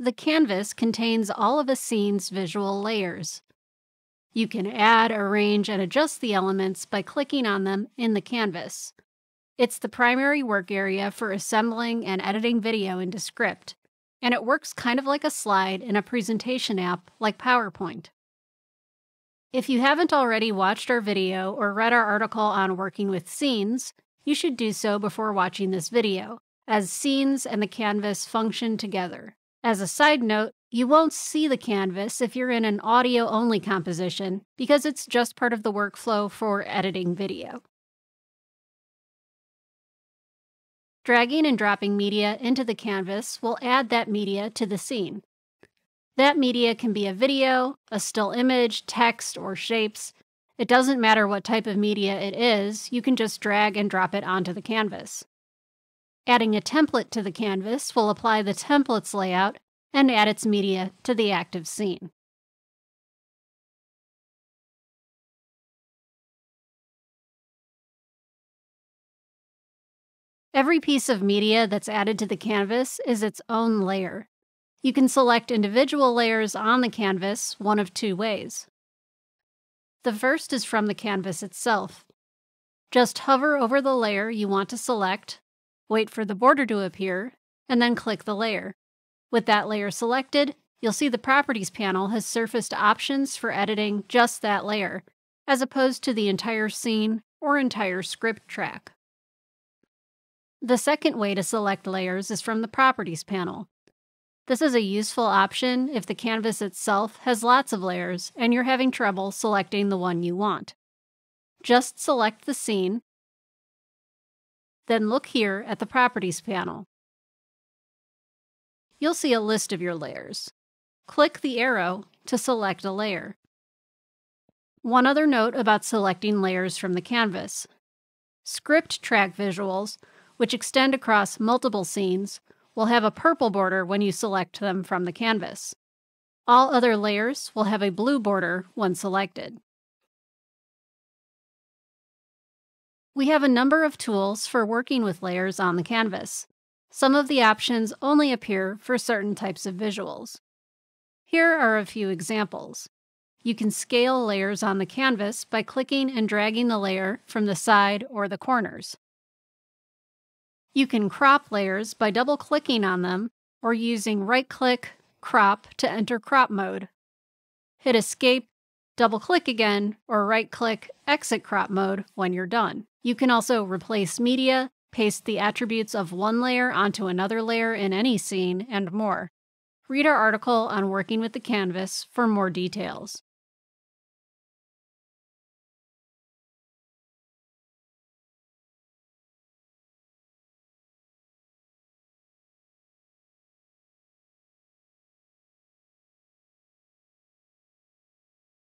the canvas contains all of a scene's visual layers. You can add, arrange, and adjust the elements by clicking on them in the canvas. It's the primary work area for assembling and editing video in Descript, and it works kind of like a slide in a presentation app like PowerPoint. If you haven't already watched our video or read our article on working with scenes, you should do so before watching this video, as scenes and the canvas function together. As a side note, you won't see the canvas if you're in an audio only composition because it's just part of the workflow for editing video. Dragging and dropping media into the canvas will add that media to the scene. That media can be a video, a still image, text, or shapes. It doesn't matter what type of media it is, you can just drag and drop it onto the canvas. Adding a template to the canvas will apply the template's layout and add its media to the active scene. Every piece of media that's added to the canvas is its own layer. You can select individual layers on the canvas one of two ways. The first is from the canvas itself. Just hover over the layer you want to select, wait for the border to appear, and then click the layer. With that layer selected, you'll see the Properties panel has surfaced options for editing just that layer, as opposed to the entire scene or entire script track. The second way to select layers is from the Properties panel. This is a useful option if the canvas itself has lots of layers and you're having trouble selecting the one you want. Just select the scene, then look here at the Properties panel. You'll see a list of your layers. Click the arrow to select a layer. One other note about selecting layers from the canvas. Script track visuals which extend across multiple scenes, will have a purple border when you select them from the canvas. All other layers will have a blue border when selected. We have a number of tools for working with layers on the canvas. Some of the options only appear for certain types of visuals. Here are a few examples. You can scale layers on the canvas by clicking and dragging the layer from the side or the corners. You can crop layers by double-clicking on them or using right-click, crop to enter crop mode. Hit escape, double-click again, or right-click, exit crop mode when you're done. You can also replace media, paste the attributes of one layer onto another layer in any scene, and more. Read our article on working with the canvas for more details.